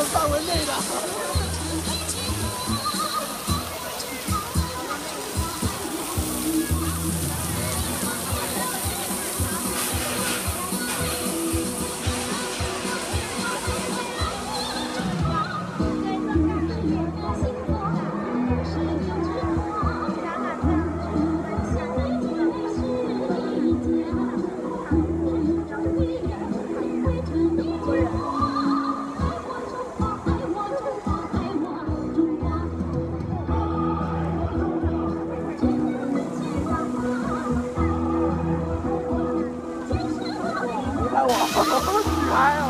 范围内的。Wow.